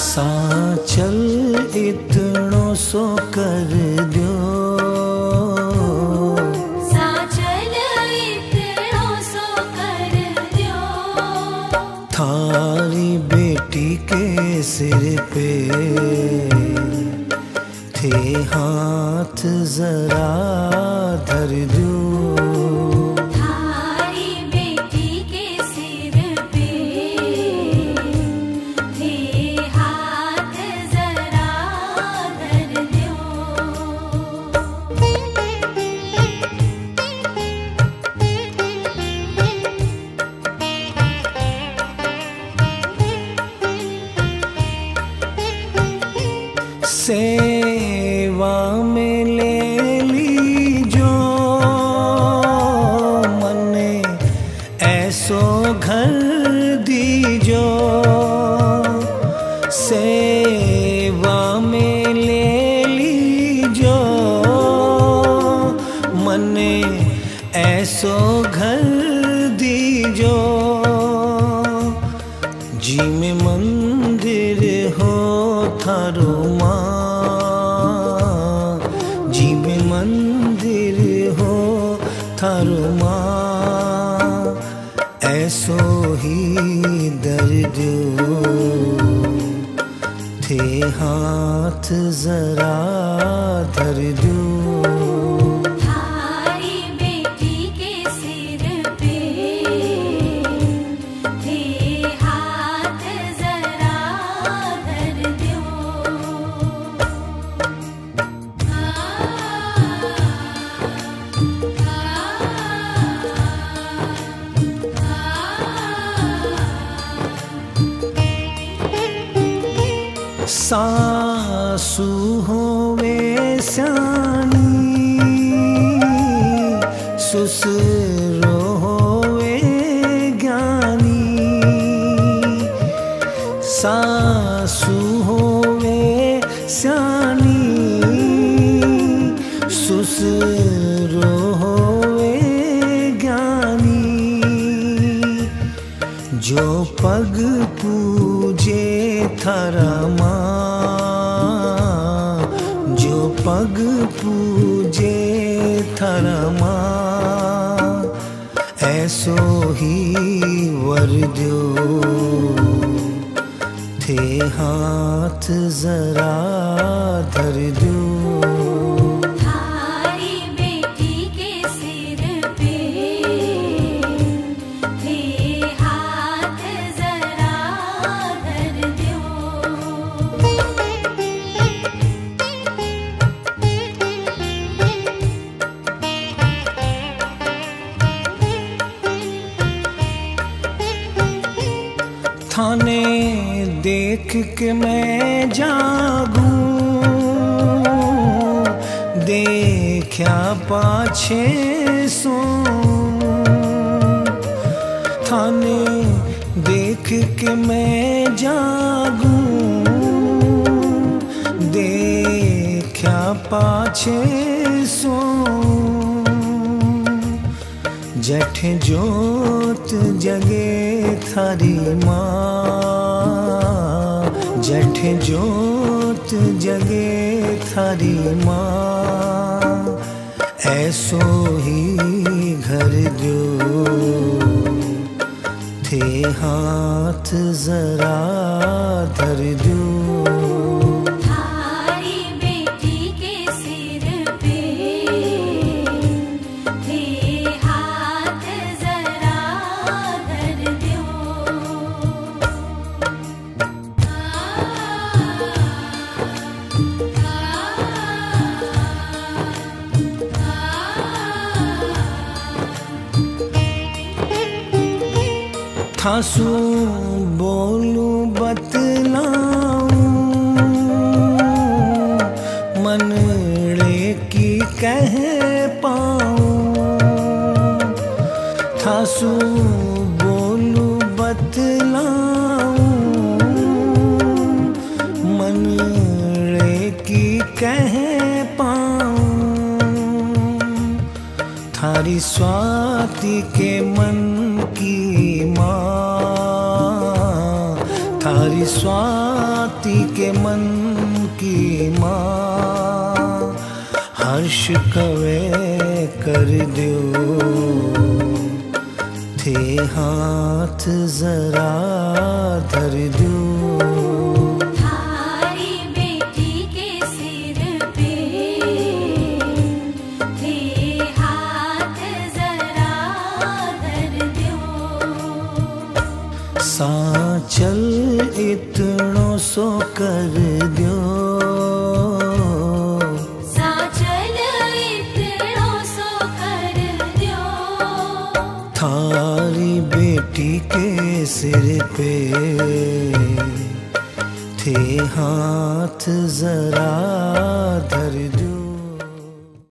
साचल इतनो सो कर दो साचल इतनो सो कर दो थारी बेटी के सिर पे थे हाथ जरा धर दो सेवा में ले ली जो मने ऐसो घर दीजो। सेवा में ले ली जो मने ऐसो घर मंदिर हो ऐसो ही दर्द थे हाथ जरा धर सासु होवे स्यानी ससुरो होवे ज्ञानी। सासु होवे स्यानी पग पूजे थारा माँ। जो पग पूजे थारा माँ, ऐसो ही वर दो। थे हाथ जरा धर दो। थाने देख के मैं जागूं। देखा पाछे सो थाने देख के मैं जागूं। देखा पाछे सो जठ जोत जगे थारी माँ। जठ जोत जगे थारी माँ। ऐसो ही घर जो थे हाथ जरा धर दो थासू बोलू, बतलाऊं, मनड़े की कह पाऊँ। थासू बोलू, बतलाऊं, मनड़े की कह पाऊँ। थारी स्वाति के मन स्वाति के मन की माँ हर्ष कवे कर दो थे हाथ जरा धर दो साचल इतनो सो कर दियो। साचल इतनो सो कर दो थारी बेटी के सिर पे थे हाथ जरा धर